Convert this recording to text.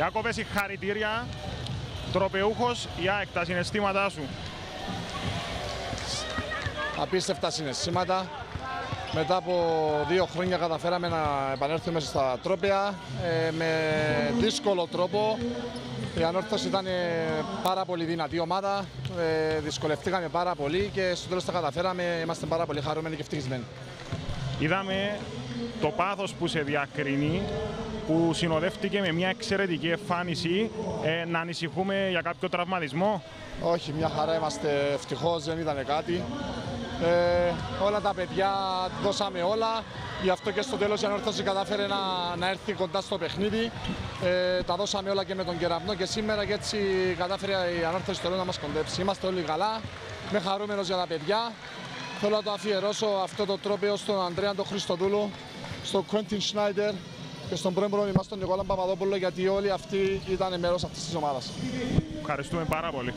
Ιάκωβες, συγχαρητήρια. Τροπεούχος, η ΑΕΚ, τα συναισθήματά σου. απίστευτα συναισθήματα. Μετά από δύο χρόνια καταφέραμε να επανέλθουμε στα τρόπια ε, με δύσκολο τρόπο. Η Ανόρθωση ήταν ε, πάρα πολύ δυνατή ομάδα, ε, δυσκολευτήκαμε πάρα πολύ και στο τέλος τα καταφέραμε, είμαστε πάρα πολύ χαρούμενοι και ευτυχισμένοι. Είδαμε το πάθος που σε διακρινεί, που συνοδεύτηκε με μια εξαιρετική εμφάνιση. Ε, να ανησυχούμε για κάποιο τραυματισμό; Όχι, μια χαρά είμαστε ευτυχώς, δεν ήταν κάτι. Ε, όλα τα παιδιά δώσαμε όλα, γι' αυτό και στο τέλος η Ανόρθωση κατάφερε να, να έρθει κοντά στο παιχνίδι. Ε, τα δώσαμε όλα και με τον κεραυνό και σήμερα και έτσι κατάφερε η Ανόρθωση στο τέλος να μας κοντέψει. Είμαστε όλοι καλά, είμαι χαρούμενος για τα παιδιά. Θέλω να το αφιερώσω αυτό το τρόπαιο στον Ανδρέα τον Χριστοδούλου, στον Quentin Σνάιντερ και στον πρώην πρόνοι μας τον Νικόλα Παπαδόπουλο γιατί όλοι αυτοί ήταν μέρος αυτής της ομάδας. Ευχαριστούμε πάρα πολύ.